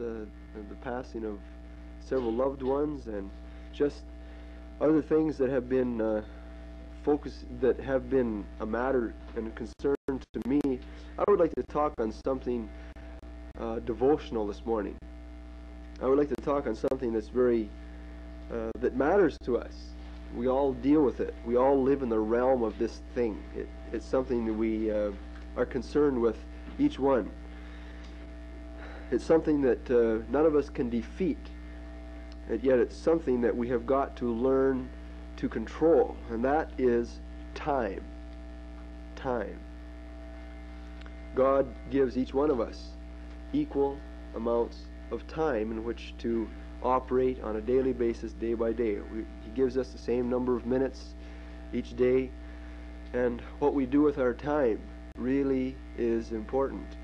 uh, the passing of several loved ones and just other things that have been uh, that have been a matter and a concern to me. I would like to talk on something uh, devotional this morning. I would like to talk on something that's very uh, that matters to us. We all deal with it. We all live in the realm of this thing. It, it's something that we uh, are concerned with, each one. It's something that uh, none of us can defeat, and yet it's something that we have got to learn to control, and that is time. Time. God gives each one of us equal amounts of time in which to operate on a daily basis, day by day. We, he gives us the same number of minutes each day, and what we do with our time really is important.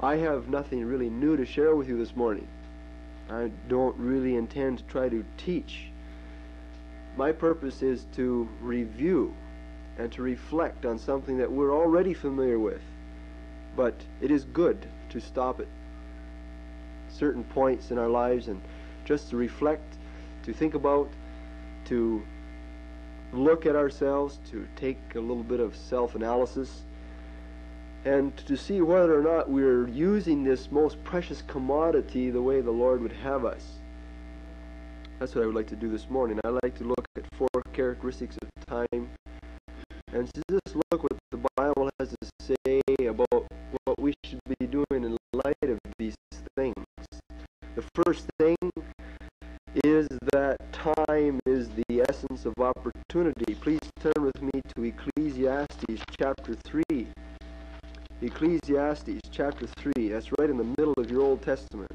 I have nothing really new to share with you this morning. I don't really intend to try to teach. My purpose is to review and to reflect on something that we're already familiar with. But it is good to stop at certain points in our lives and just to reflect, to think about, to look at ourselves, to take a little bit of self analysis, and to see whether or not we're using this most precious commodity the way the Lord would have us. That's what I would like to do this morning. I'd like to look at four characteristics of time and just look what the Bible has to say about what we should be doing in light of these things. The first thing is that time is the essence of opportunity. Please turn with me to Ecclesiastes chapter 3. Ecclesiastes chapter 3. That's right in the middle of your Old Testament.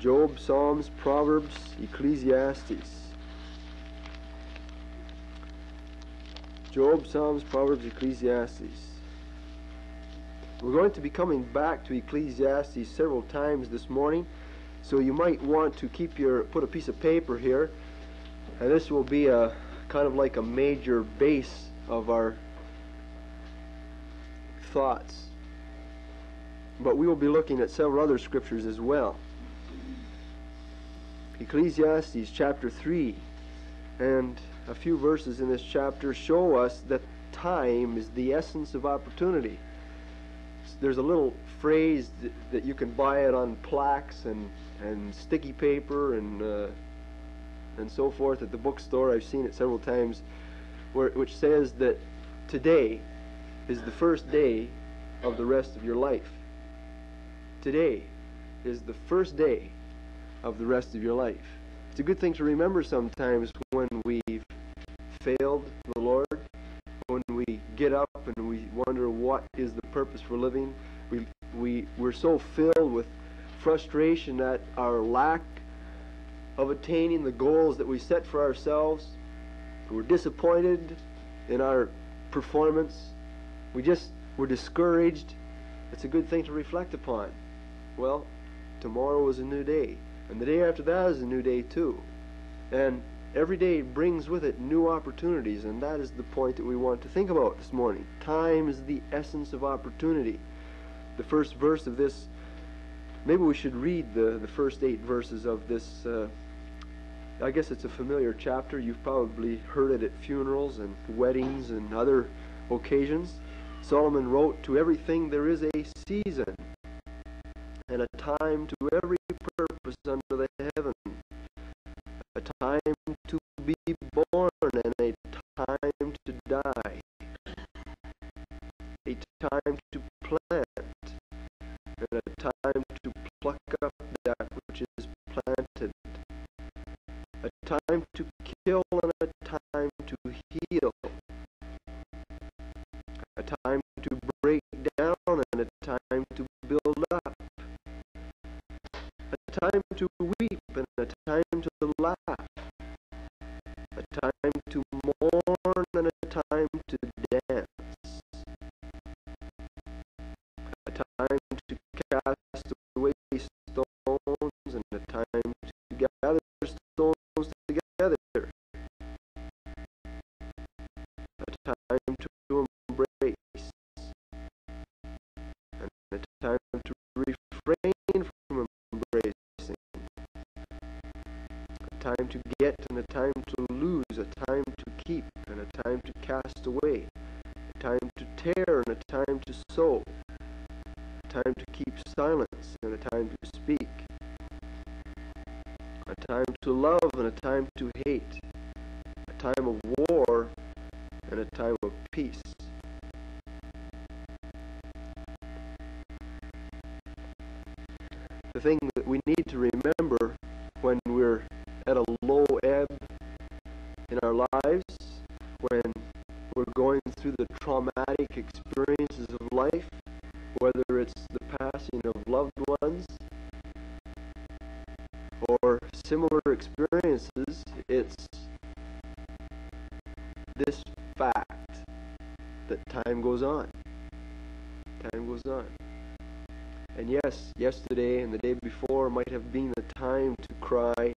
Job, Psalms, Proverbs, Ecclesiastes. Job, Psalms, Proverbs, Ecclesiastes. We're going to be coming back to Ecclesiastes several times this morning, so you might want to keep your put a piece of paper here, and this will be a kind of like a major base of our thoughts. But we will be looking at several other scriptures as well. Ecclesiastes chapter 3 and a few verses in this chapter show us that time is the essence of opportunity. There's a little phrase that, that you can buy it on plaques and, and sticky paper and uh, and so forth at the bookstore. I've seen it several times, where, which says that today is the first day of the rest of your life. Today is the first day of the rest of your life. It's a good thing to remember sometimes when we've failed the Lord, when we get up and we wonder what is the purpose for living. We, we, we're so filled with frustration at our lack of attaining the goals that we set for ourselves. We're disappointed in our performance. We just, we're discouraged. It's a good thing to reflect upon. Well, tomorrow is a new day. And the day after that is a new day too. And every day brings with it new opportunities, and that is the point that we want to think about this morning. Time is the essence of opportunity. The first verse of this, maybe we should read the, the first eight verses of this. Uh, I guess it's a familiar chapter. You've probably heard it at funerals and weddings and other occasions. Solomon wrote, To everything there is a season, and a time to every purpose under the heaven, a time to be to this fact that time goes on. Time goes on. And yes, yesterday and the day before might have been a time to cry.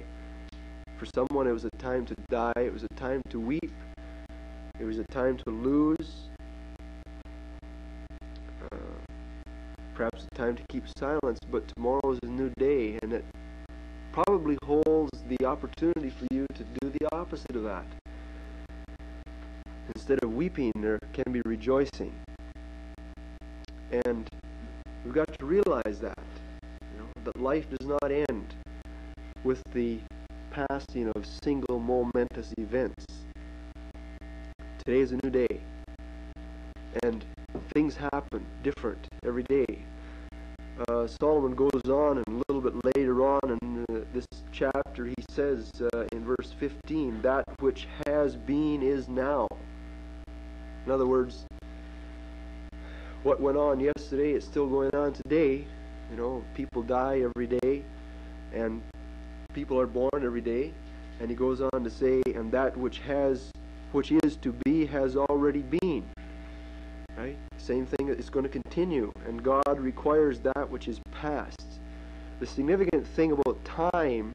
For someone, it was a time to die. It was a time to weep. It was a time to lose. Uh, perhaps a time to keep silence. But tomorrow is a new day, and it probably holds the opportunity for you to do the opposite of that. Instead of weeping, there can be rejoicing. And We've got to realize that, you know, that life does not end with the passing of single momentous events. Today is a new day, and things happen different every day. Uh, Solomon goes on, and a little bit later on in uh, this chapter, he says uh, in verse 15, That which has been is now. In other words, what went on yesterday is still going on today. You know, people die every day, and people are born every day. And he goes on to say, and that which has, which is to be, has already been. Right? Same thing is going to continue, and God requires that which is past. The significant thing about time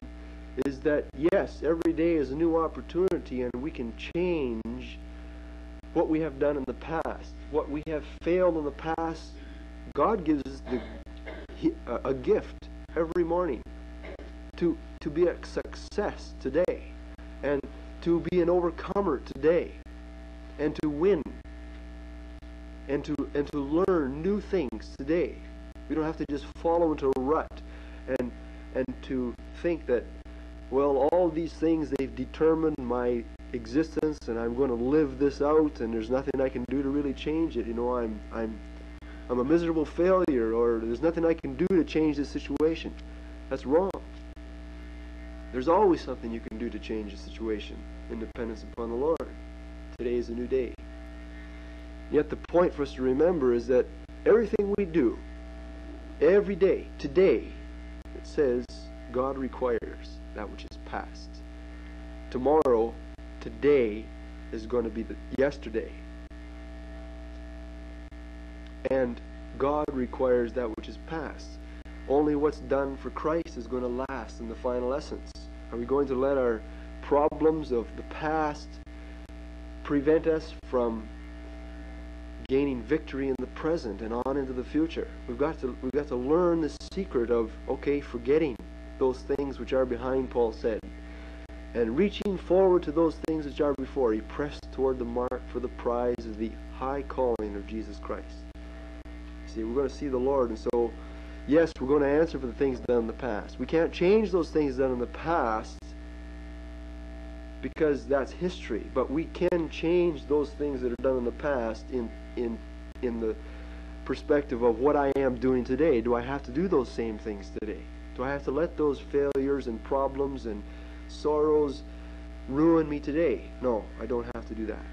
is that yes, every day is a new opportunity, and we can change what we have done in the past, what we have failed in the past, God gives us the, a gift every morning to, to be a success today and to be an overcomer today and to win and to, and to learn new things today. We don't have to just follow into a rut and, and to think that, well, all these things, they've determined my existence and I'm going to live this out and there's nothing I can do to really change it. You know, I'm I'm I'm a miserable failure or there's nothing I can do to change this situation. That's wrong. There's always something you can do to change the situation in dependence upon the Lord. Today is a new day. Yet the point for us to remember is that everything we do, every day, today, it says God requires that which is past. Tomorrow today is going to be the yesterday. And God requires that which is past. Only what's done for Christ is going to last in the final essence. Are we going to let our problems of the past prevent us from gaining victory in the present and on into the future? We've got to we've got to learn the secret of okay, forgetting those things which are behind, Paul said, and reaching forward to those things which are before, he pressed toward the mark for the prize of the high calling of Jesus Christ. See, we're going to see the Lord, and so, yes, we're going to answer for the things done in the past. We can't change those things done in the past because that's history, but we can change those things that are done in the past in in in the perspective of what I am doing today. Do I have to do those same things today? Do I have to let those failures and problems and sorrows ruin me today. No, I don't have to do that.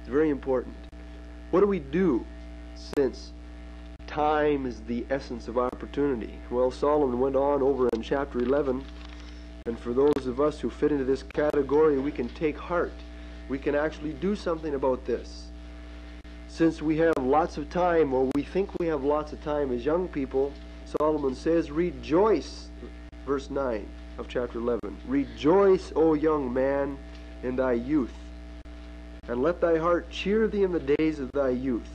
It's very important. What do we do since time is the essence of opportunity? Well, Solomon went on over in chapter 11, and for those of us who fit into this category, we can take heart. We can actually do something about this. Since we have lots of time, or we think we have lots of time as young people, Solomon says, Rejoice, verse 9 of chapter 11. Rejoice, O young man, in thy youth, and let thy heart cheer thee in the days of thy youth.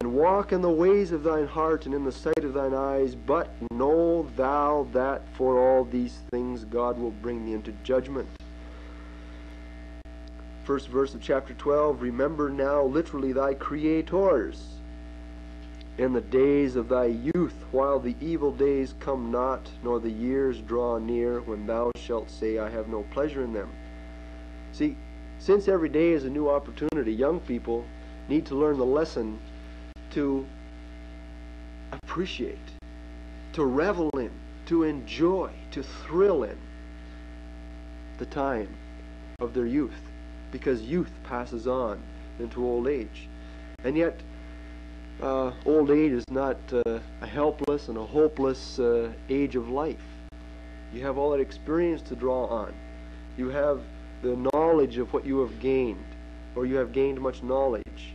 and walk in the ways of thine heart and in the sight of thine eyes. But know thou that for all these things God will bring thee into judgment. First verse of chapter 12 Remember now, literally, thy creators in the days of thy youth, while the evil days come not, nor the years draw near, when thou shalt say, I have no pleasure in them. See, since every day is a new opportunity, young people need to learn the lesson to appreciate, to revel in, to enjoy, to thrill in the time of their youth, because youth passes on into old age. And yet, uh, old age is not uh, a helpless and a hopeless uh, age of life. You have all that experience to draw on. You have the knowledge of what you have gained, or you have gained much knowledge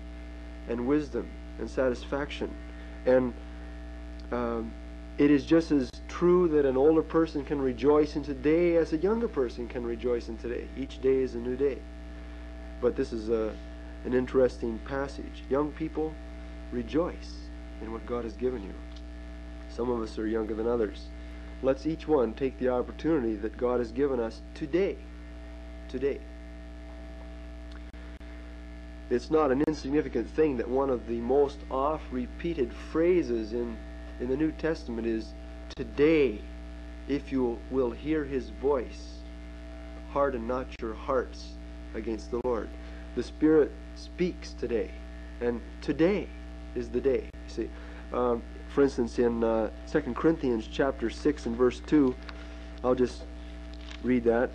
and wisdom and satisfaction. And um, it is just as true that an older person can rejoice in today as a younger person can rejoice in today. Each day is a new day. But this is a, an interesting passage. Young people, rejoice in what God has given you. Some of us are younger than others. Let's each one take the opportunity that God has given us today. Today. It's not an insignificant thing that one of the most oft repeated phrases in, in the New Testament is, Today, if you will hear his voice, harden not your hearts against the Lord. The Spirit speaks today. And today, is the day. See, um, for instance, in uh, 2 Corinthians chapter 6 and verse 2, I'll just read that.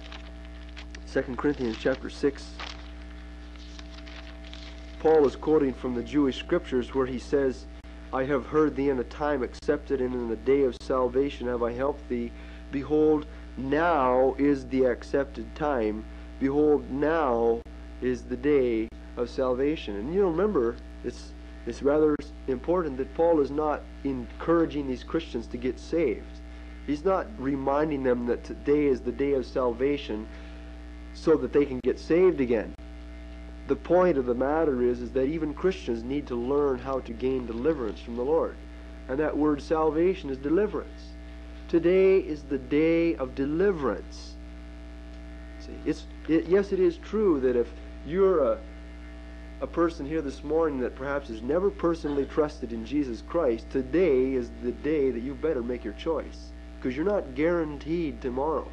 2 Corinthians chapter 6. Paul is quoting from the Jewish scriptures where he says, I have heard thee in a time accepted, and in the day of salvation have I helped thee. Behold, now is the accepted time. Behold, now is the day of salvation. And you know, remember, it's it's rather important that Paul is not encouraging these Christians to get saved. He's not reminding them that today is the day of salvation so that they can get saved again. The point of the matter is, is that even Christians need to learn how to gain deliverance from the Lord. And that word salvation is deliverance. Today is the day of deliverance. See, it's, it, yes, it is true that if you're a a person here this morning that perhaps has never personally trusted in Jesus Christ, today is the day that you better make your choice. Because you're not guaranteed tomorrow.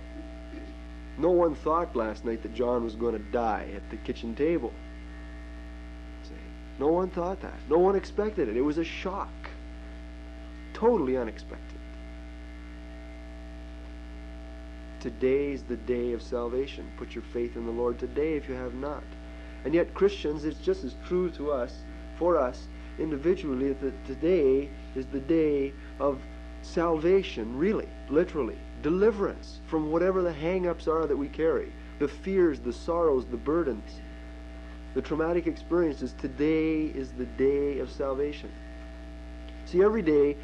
No one thought last night that John was going to die at the kitchen table. See? No one thought that. No one expected it. It was a shock. Totally unexpected. Today's the day of salvation. Put your faith in the Lord today if you have not. And yet, Christians, it's just as true to us, for us individually, that today is the day of salvation, really, literally, deliverance from whatever the hang ups are that we carry, the fears, the sorrows, the burdens, the traumatic experiences. Today is the day of salvation. See, every day,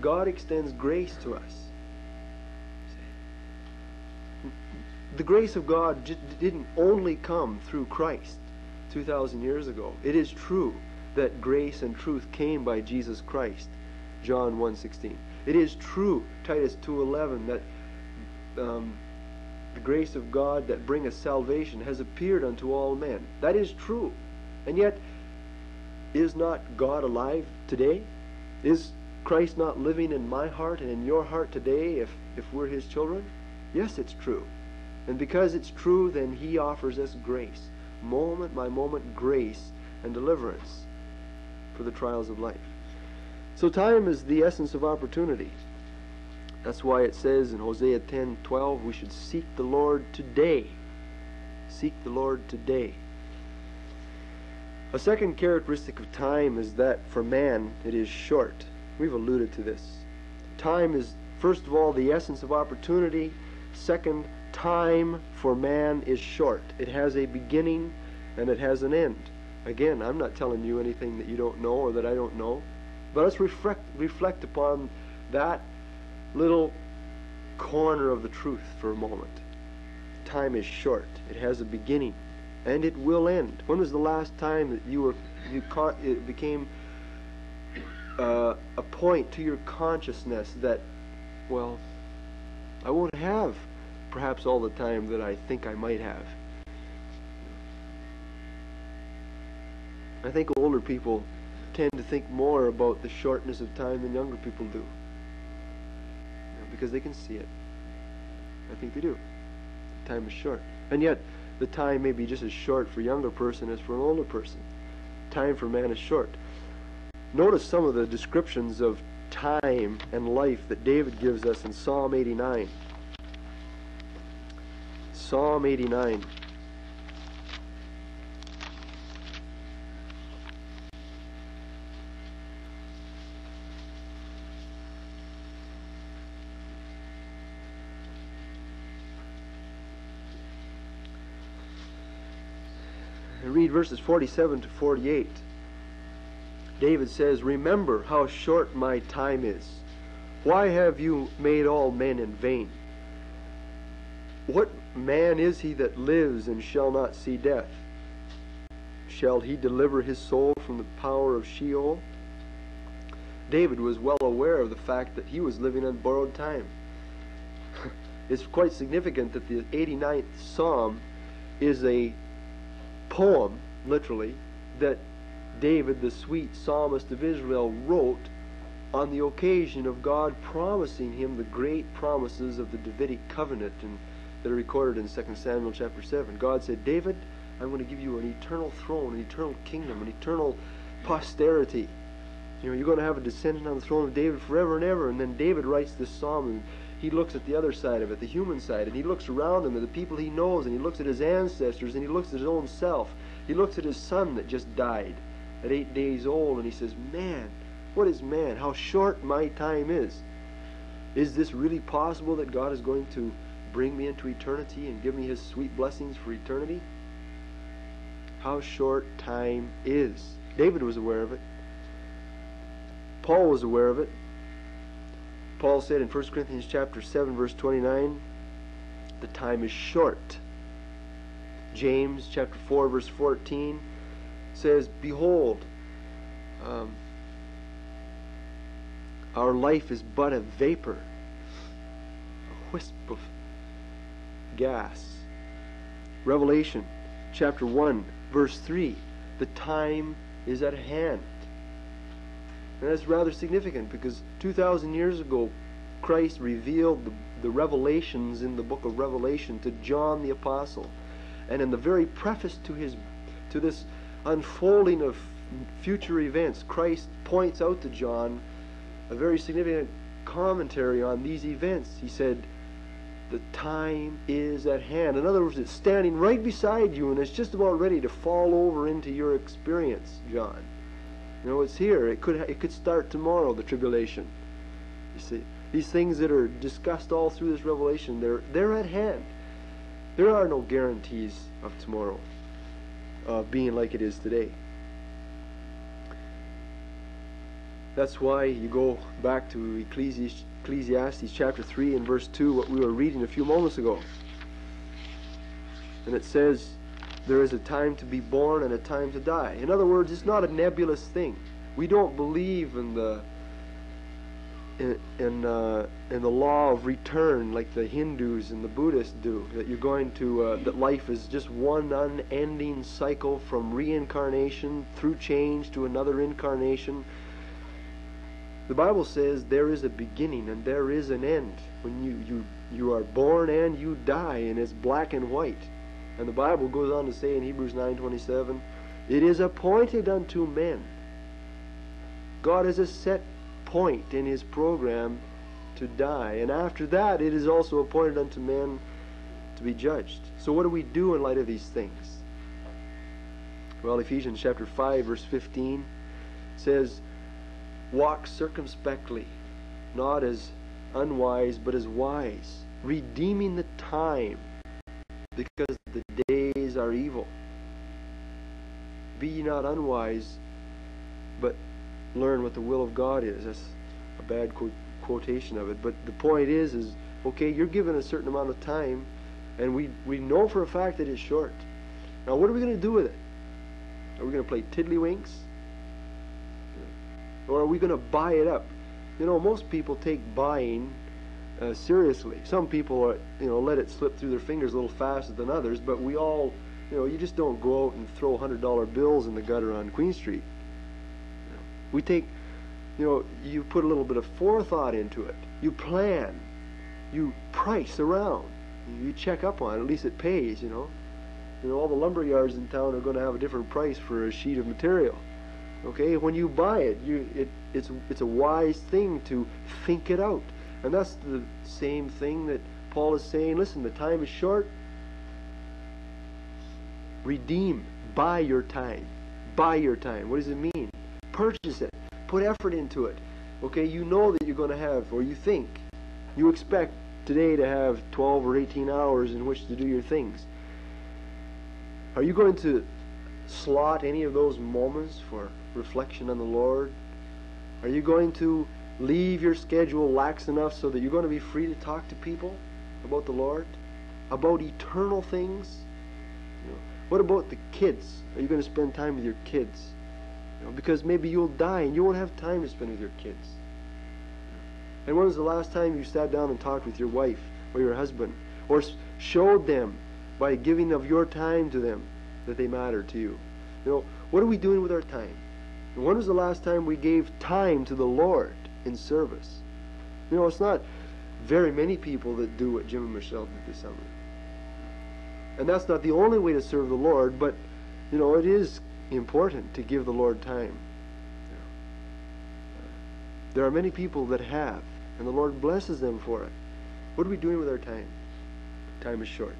God extends grace to us. The grace of God didn't only come through Christ 2,000 years ago. It is true that grace and truth came by Jesus Christ, John 1.16. It is true, Titus 2.11, that um, the grace of God that bringeth salvation has appeared unto all men. That is true. And yet, is not God alive today? Is Christ not living in my heart and in your heart today if, if we're his children? Yes, it's true. And because it's true, then he offers us grace, moment by moment grace and deliverance for the trials of life. So time is the essence of opportunity. That's why it says in Hosea 10:12 we should seek the Lord today. Seek the Lord today. A second characteristic of time is that for man it is short. We've alluded to this. Time is first of all the essence of opportunity, second time for man is short. It has a beginning and it has an end. Again, I'm not telling you anything that you don't know or that I don't know. But let's reflect, reflect upon that little corner of the truth for a moment. Time is short. It has a beginning and it will end. When was the last time that you were you caught, it became uh, a point to your consciousness that, well, I won't have perhaps all the time that I think I might have. I think older people tend to think more about the shortness of time than younger people do. Because they can see it. I think they do. Time is short. And yet, the time may be just as short for a younger person as for an older person. Time for man is short. Notice some of the descriptions of time and life that David gives us in Psalm 89. Psalm 89. read verses 47 to 48. David says, Remember how short my time is. Why have you made all men in vain? What man is he that lives and shall not see death? Shall he deliver his soul from the power of Sheol? David was well aware of the fact that he was living on borrowed time. it's quite significant that the 89th Psalm is a poem, literally, that David, the sweet psalmist of Israel, wrote on the occasion of God promising him the great promises of the Davidic covenant and that are recorded in 2 Samuel chapter 7. God said, David, I'm going to give you an eternal throne, an eternal kingdom, an eternal posterity. You know, you're going to have a descendant on the throne of David forever and ever. And then David writes this psalm and he looks at the other side of it, the human side, and he looks around him at the people he knows, and he looks at his ancestors, and he looks at his own self. He looks at his son that just died at eight days old, and he says, Man, what is man? How short my time is. Is this really possible that God is going to bring me into eternity and give me his sweet blessings for eternity? How short time is. David was aware of it. Paul was aware of it. Paul said in 1 Corinthians chapter 7 verse 29, the time is short. James chapter 4 verse 14 says, Behold, um, our life is but a vapor, a wisp of gas. Revelation chapter 1 verse 3, the time is at hand. And that's rather significant because 2,000 years ago, Christ revealed the, the revelations in the book of Revelation to John the Apostle. And in the very preface to his to this unfolding of future events, Christ points out to John a very significant commentary on these events. He said, The time is at hand. In other words, it's standing right beside you and it's just about ready to fall over into your experience, John. You know, it's here. It could it could start tomorrow. The tribulation. You see, these things that are discussed all through this revelation, they're they're at hand. There are no guarantees of tomorrow uh, being like it is today. That's why you go back to Ecclesiastes, Ecclesiastes chapter 3 and verse 2, what we were reading a few moments ago. And it says, there is a time to be born and a time to die. In other words, it's not a nebulous thing. We don't believe in the in in, uh, in the law of return like the Hindus and the Buddhists do. That you're going to uh, that life is just one unending cycle from reincarnation through change to another incarnation. The Bible says there is a beginning and there is an end. When you you you are born and you die, and it's black and white. And the Bible goes on to say in Hebrews 9:27, "It is appointed unto men." God has a set point in his program to die, and after that it is also appointed unto men to be judged. So what do we do in light of these things? Well, Ephesians chapter 5 verse 15 says, "Walk circumspectly, not as unwise, but as wise, redeeming the time." because the days are evil. Be ye not unwise, but learn what the will of God is. That's a bad quotation of it. But the point is, is okay, you're given a certain amount of time, and we, we know for a fact that it's short. Now, what are we going to do with it? Are we going to play tiddlywinks? Or are we going to buy it up? You know, most people take buying uh, seriously. Some people, are, you know, let it slip through their fingers a little faster than others, but we all, you know, you just don't go out and throw $100 bills in the gutter on Queen Street. We take, you know, you put a little bit of forethought into it. You plan. You price around. You check up on it. At least it pays, you know. You know, all the lumber yards in town are going to have a different price for a sheet of material. Okay, when you buy it, you it it's it's a wise thing to think it out. And that's the same thing that Paul is saying. Listen, the time is short. Redeem, buy your time. Buy your time. What does it mean? Purchase it. Put effort into it. Okay, you know that you're going to have, or you think, you expect today to have 12 or 18 hours in which to do your things. Are you going to slot any of those moments for reflection on the Lord? Are you going to leave your schedule lax enough so that you're going to be free to talk to people about the Lord, about eternal things. You know, what about the kids? Are you going to spend time with your kids? You know, because maybe you'll die and you won't have time to spend with your kids. And when was the last time you sat down and talked with your wife or your husband, or showed them by giving of your time to them that they matter to you? You know, what are we doing with our time? When was the last time we gave time to the Lord? in service. You know, it's not very many people that do what Jim and Michelle did this summer. And that's not the only way to serve the Lord, but, you know, it is important to give the Lord time. There are many people that have, and the Lord blesses them for it. What are we doing with our time? Time is short.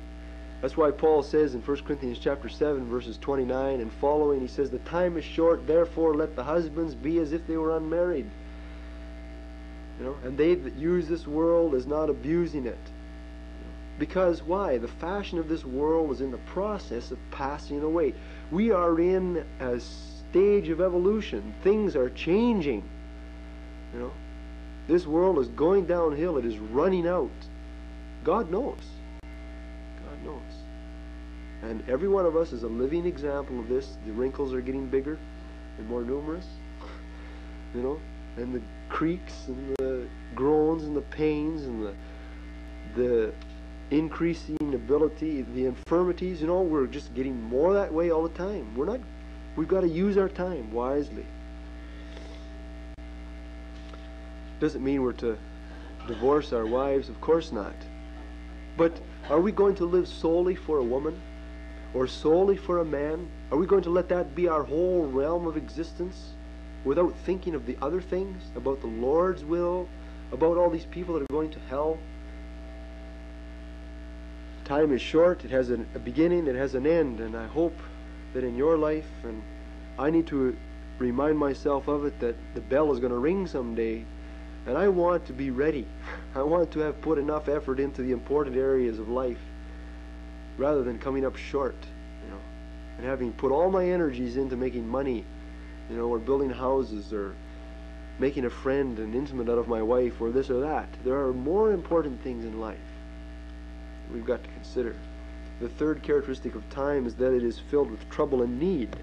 That's why Paul says in 1 Corinthians chapter 7 verses 29 and following he says the time is short therefore let the husbands be as if they were unmarried you know, and they that use this world is not abusing it. Because why? The fashion of this world is in the process of passing away. We are in a stage of evolution. Things are changing. You know, this world is going downhill. It is running out. God knows. And every one of us is a living example of this. The wrinkles are getting bigger and more numerous. You know, and the creaks and the groans and the pains and the the increasing ability, the infirmities, you know, we're just getting more that way all the time. We're not we've got to use our time wisely. Doesn't mean we're to divorce our wives, of course not. But are we going to live solely for a woman? Or solely for a man? Are we going to let that be our whole realm of existence? without thinking of the other things, about the Lord's will, about all these people that are going to hell. Time is short, it has a beginning, it has an end, and I hope that in your life, and I need to remind myself of it, that the bell is going to ring someday, and I want to be ready. I want to have put enough effort into the important areas of life rather than coming up short, you know, and having put all my energies into making money you know, or building houses or making a friend and intimate out of my wife or this or that. There are more important things in life we've got to consider. The third characteristic of time is that it is filled with trouble and need,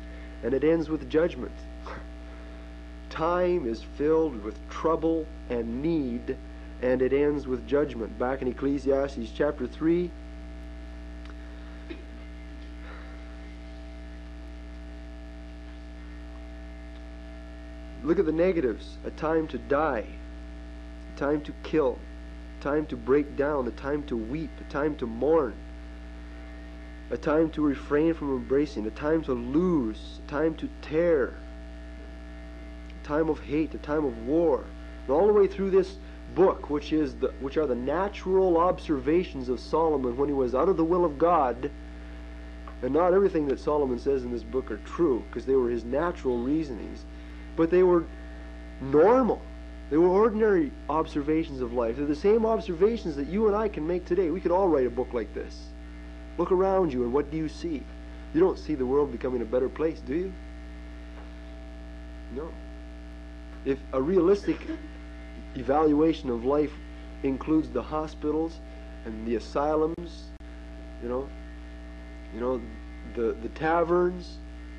and it ends with judgment. time is filled with trouble and need, and it ends with judgment. Back in Ecclesiastes chapter 3, Look at the negatives. A time to die, a time to kill, a time to break down, a time to weep, a time to mourn, a time to refrain from embracing, a time to lose, a time to tear, a time of hate, a time of war. And all the way through this book, which is the which are the natural observations of Solomon when he was out of the will of God. And not everything that Solomon says in this book are true, because they were his natural reasonings but they were normal. They were ordinary observations of life. They're the same observations that you and I can make today. We could all write a book like this. Look around you and what do you see? You don't see the world becoming a better place, do you? No. If a realistic evaluation of life includes the hospitals and the asylums, you know, you know, the the taverns,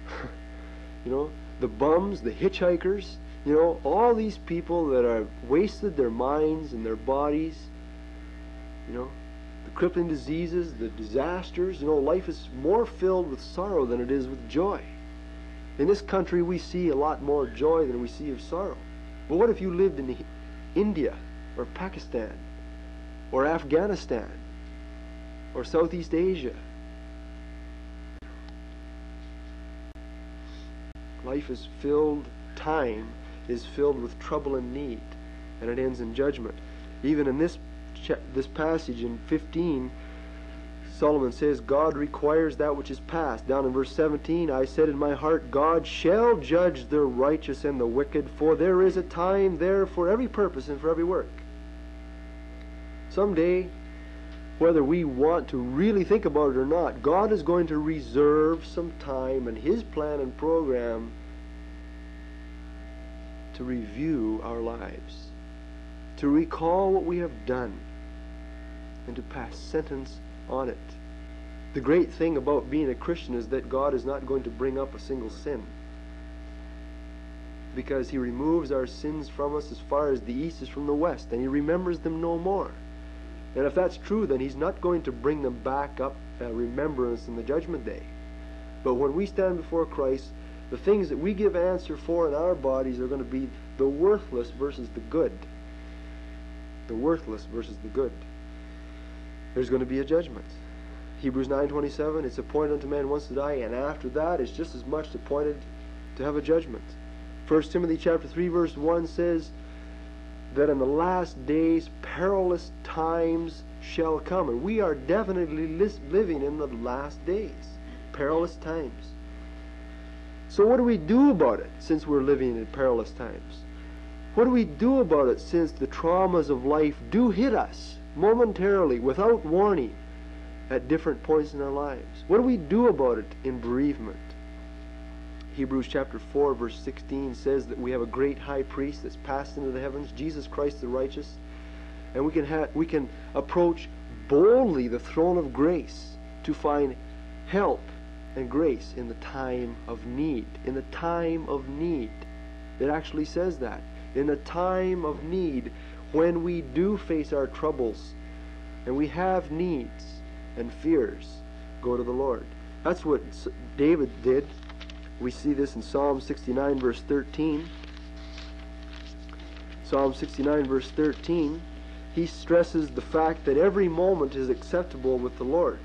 you know, the bums, the hitchhikers, you know, all these people that are wasted their minds and their bodies, you know, the crippling diseases, the disasters, you know, life is more filled with sorrow than it is with joy. In this country, we see a lot more joy than we see of sorrow. But what if you lived in India or Pakistan or Afghanistan or Southeast Asia? Life is filled, time is filled with trouble and need, and it ends in judgment. Even in this this passage in 15, Solomon says, God requires that which is past. Down in verse 17, I said in my heart, God shall judge the righteous and the wicked, for there is a time there for every purpose and for every work. Someday, whether we want to really think about it or not, God is going to reserve some time in His plan and program to review our lives, to recall what we have done, and to pass sentence on it. The great thing about being a Christian is that God is not going to bring up a single sin because he removes our sins from us as far as the east is from the west and he remembers them no more. And if that's true, then he's not going to bring them back up uh, remembrance in the judgment day. But when we stand before Christ, the things that we give answer for in our bodies are going to be the worthless versus the good. The worthless versus the good. There's going to be a judgment. Hebrews 9:27 it's appointed unto man once to die and after that it's just as much appointed to have a judgment. 1 Timothy chapter 3 verse 1 says that in the last days perilous times shall come and we are definitely living in the last days. Perilous times. So what do we do about it since we're living in perilous times? What do we do about it since the traumas of life do hit us momentarily without warning at different points in our lives? What do we do about it in bereavement? Hebrews chapter 4 verse 16 says that we have a great high priest that's passed into the heavens, Jesus Christ the righteous, and we can ha- we can approach boldly the throne of grace to find help and grace in the time of need. In the time of need. It actually says that. In the time of need, when we do face our troubles and we have needs and fears, go to the Lord. That's what David did. We see this in Psalm 69, verse 13. Psalm 69, verse 13. He stresses the fact that every moment is acceptable with the Lord.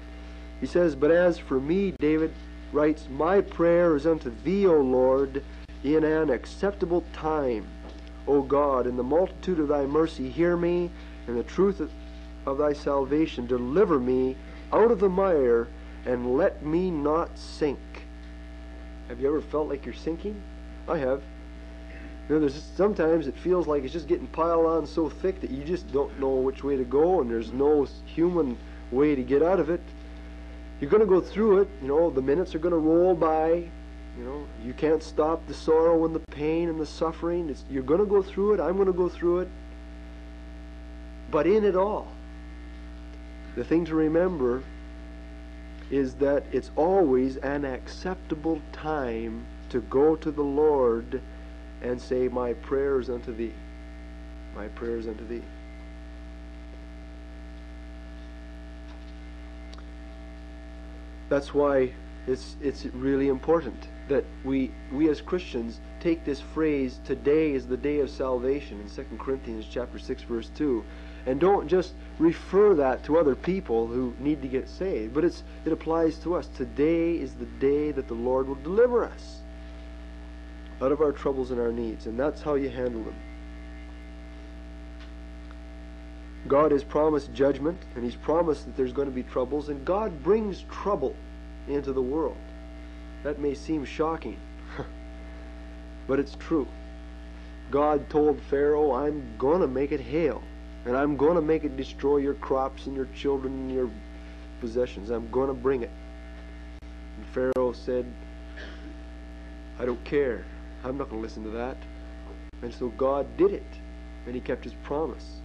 He says, But as for me, David writes, My prayer is unto thee, O Lord, in an acceptable time. O God, in the multitude of thy mercy, hear me, in the truth of thy salvation, deliver me out of the mire, and let me not sink. Have you ever felt like you're sinking? I have. You know, there's sometimes it feels like it's just getting piled on so thick that you just don't know which way to go, and there's no human way to get out of it you're going to go through it. You know, the minutes are going to roll by. You know, you can't stop the sorrow and the pain and the suffering. It's, you're going to go through it. I'm going to go through it. But in it all, the thing to remember is that it's always an acceptable time to go to the Lord and say, My prayers unto thee. My prayers unto thee. That's why it's, it's really important that we, we as Christians take this phrase, today is the day of salvation, in 2 Corinthians chapter 6, verse 2, and don't just refer that to other people who need to get saved, but it's, it applies to us. Today is the day that the Lord will deliver us out of our troubles and our needs, and that's how you handle them. God has promised judgment, and He's promised that there's going to be troubles, and God brings trouble into the world. That may seem shocking, but it's true. God told Pharaoh, I'm going to make it hail, and I'm going to make it destroy your crops and your children and your possessions. I'm going to bring it. And Pharaoh said, I don't care. I'm not going to listen to that. And so God did it, and He kept His promise.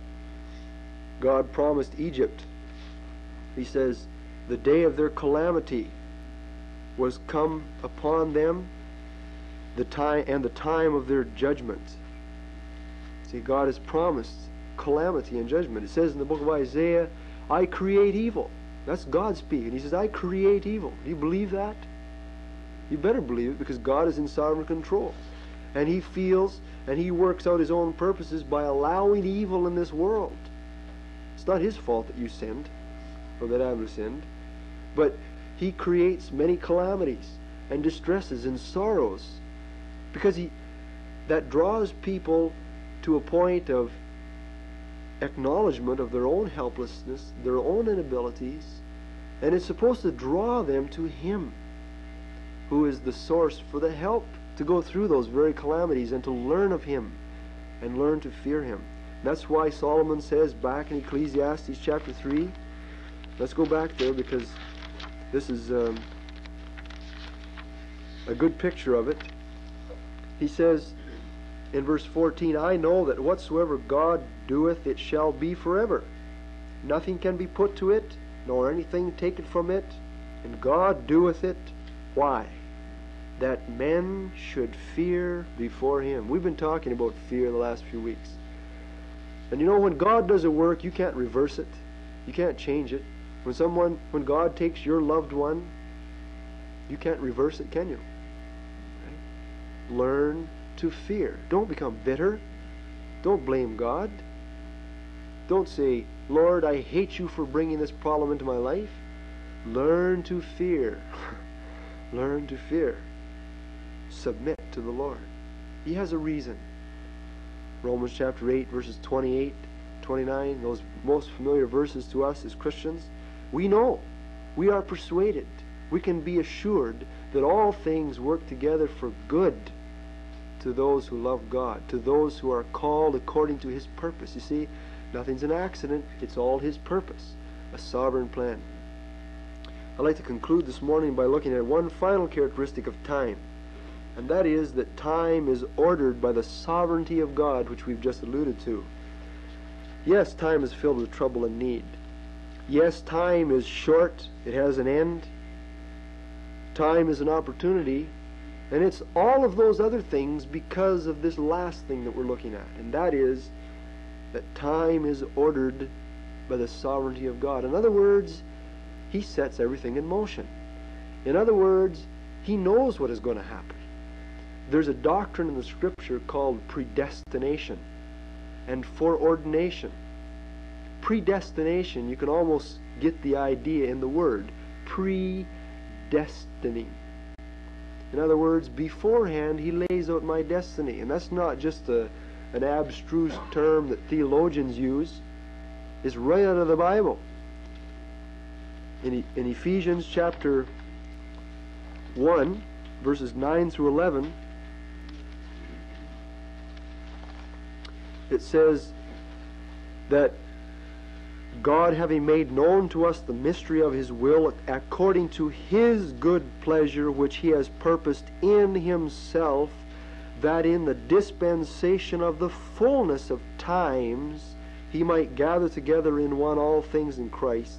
God promised Egypt. He says, the day of their calamity was come upon them, the time and the time of their judgment. See, God has promised calamity and judgment. It says in the book of Isaiah, I create evil. That's God speaking. He says, I create evil. Do you believe that? You better believe it because God is in sovereign control. And He feels and He works out His own purposes by allowing evil in this world. It's not His fault that you sinned or that Adam sinned, but He creates many calamities and distresses and sorrows because He that draws people to a point of acknowledgement of their own helplessness, their own inabilities, and it's supposed to draw them to Him, who is the source for the help to go through those very calamities and to learn of Him and learn to fear Him. That's why Solomon says back in Ecclesiastes chapter 3, let's go back there because this is um, a good picture of it. He says, in verse 14, I know that whatsoever God doeth, it shall be forever. Nothing can be put to it, nor anything taken from it. And God doeth it. Why? That men should fear before Him. We've been talking about fear the last few weeks. And you know, when God does a work, you can't reverse it. You can't change it. When someone, when God takes your loved one, you can't reverse it, can you? Right? Learn to fear. Don't become bitter. Don't blame God. Don't say, Lord, I hate you for bringing this problem into my life. Learn to fear. Learn to fear. Submit to the Lord. He has a reason. Romans chapter 8, verses 28, 29, those most familiar verses to us as Christians. We know, we are persuaded, we can be assured that all things work together for good to those who love God, to those who are called according to His purpose. You see, nothing's an accident, it's all His purpose, a sovereign plan. I'd like to conclude this morning by looking at one final characteristic of time, and that is that time is ordered by the sovereignty of God, which we've just alluded to. Yes, time is filled with trouble and need. Yes, time is short, it has an end. Time is an opportunity, and it's all of those other things because of this last thing that we're looking at, and that is that time is ordered by the sovereignty of God. In other words, He sets everything in motion. In other words, He knows what is going to happen. There's a doctrine in the Scripture called predestination and foreordination. Predestination, you can almost get the idea in the word predestining. In other words, beforehand he lays out my destiny. And that's not just a, an abstruse term that theologians use. It's right out of the Bible. In, in Ephesians chapter 1, verses 9 through 11, it says that God having made known to us the mystery of his will according to his good pleasure which he has purposed in himself that in the dispensation of the fullness of times he might gather together in one all things in Christ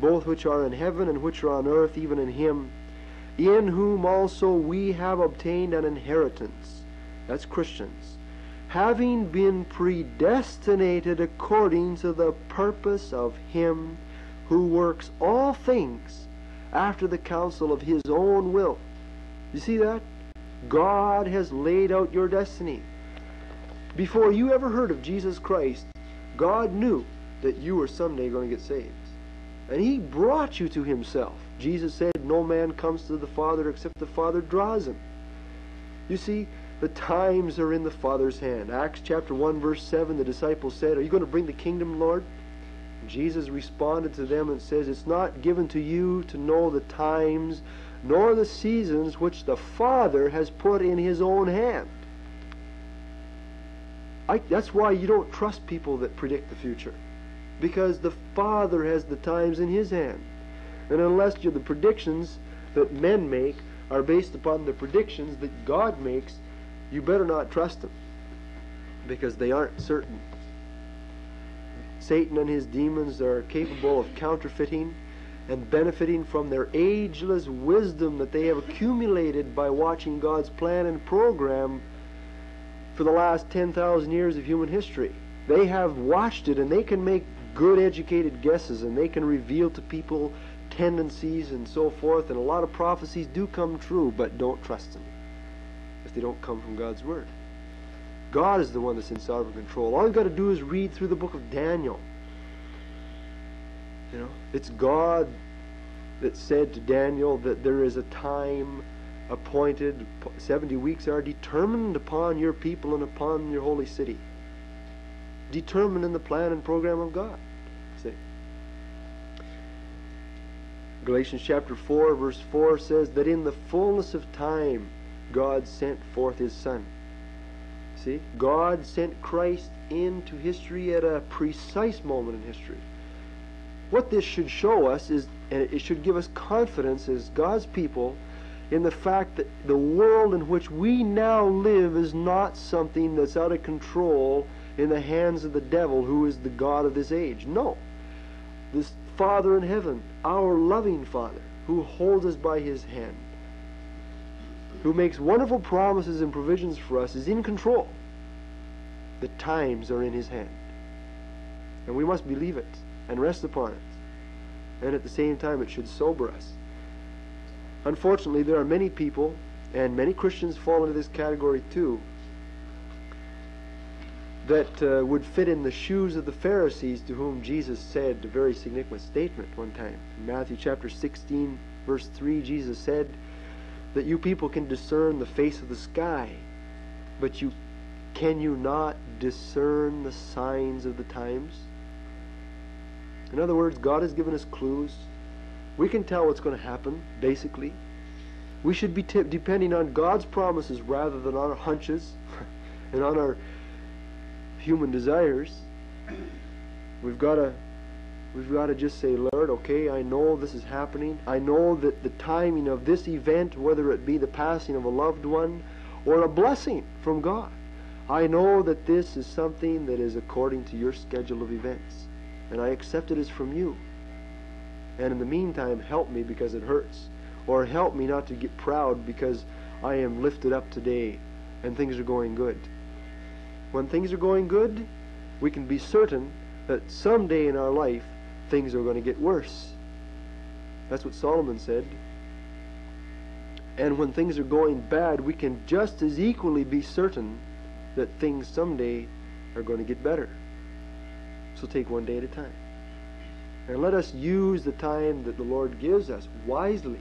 both which are in heaven and which are on earth even in him in whom also we have obtained an inheritance. That's Christians having been predestinated according to the purpose of Him who works all things after the counsel of His own will. You see that? God has laid out your destiny. Before you ever heard of Jesus Christ, God knew that you were someday going to get saved. And He brought you to Himself. Jesus said, No man comes to the Father except the Father draws him. You see, the times are in the Father's hand. Acts chapter 1, verse 7, the disciples said, Are you going to bring the kingdom, Lord? Jesus responded to them and says, It's not given to you to know the times nor the seasons which the Father has put in His own hand. I, that's why you don't trust people that predict the future. Because the Father has the times in His hand. And unless the predictions that men make are based upon the predictions that God makes, you better not trust them because they aren't certain. Satan and his demons are capable of counterfeiting and benefiting from their ageless wisdom that they have accumulated by watching God's plan and program for the last 10,000 years of human history. They have watched it and they can make good educated guesses and they can reveal to people tendencies and so forth. And a lot of prophecies do come true, but don't trust them they don't come from God's Word. God is the one that's in sovereign control. All you've got to do is read through the book of Daniel. You know, it's God that said to Daniel that there is a time appointed, 70 weeks are determined upon your people and upon your holy city. Determined in the plan and program of God. See? Galatians chapter 4, verse 4 says that in the fullness of time God sent forth his Son. See? God sent Christ into history at a precise moment in history. What this should show us is, and it should give us confidence as God's people in the fact that the world in which we now live is not something that's out of control in the hands of the devil who is the God of this age. No. This Father in heaven, our loving Father, who holds us by his hand, who makes wonderful promises and provisions for us, is in control. The times are in his hand. And we must believe it and rest upon it. And at the same time, it should sober us. Unfortunately, there are many people, and many Christians fall into this category too, that uh, would fit in the shoes of the Pharisees to whom Jesus said a very significant statement one time. In Matthew chapter 16, verse 3, Jesus said that you people can discern the face of the sky, but you can you not discern the signs of the times? In other words, God has given us clues. We can tell what's going to happen, basically. We should be depending on God's promises rather than on our hunches and on our human desires. We've got to we've got to just say, Lord, okay, I know this is happening. I know that the timing of this event, whether it be the passing of a loved one or a blessing from God, I know that this is something that is according to your schedule of events and I accept it as from you. And in the meantime, help me because it hurts. Or help me not to get proud because I am lifted up today and things are going good. When things are going good, we can be certain that someday in our life things are going to get worse. That's what Solomon said. And when things are going bad, we can just as equally be certain that things someday are going to get better. So take one day at a time. And let us use the time that the Lord gives us wisely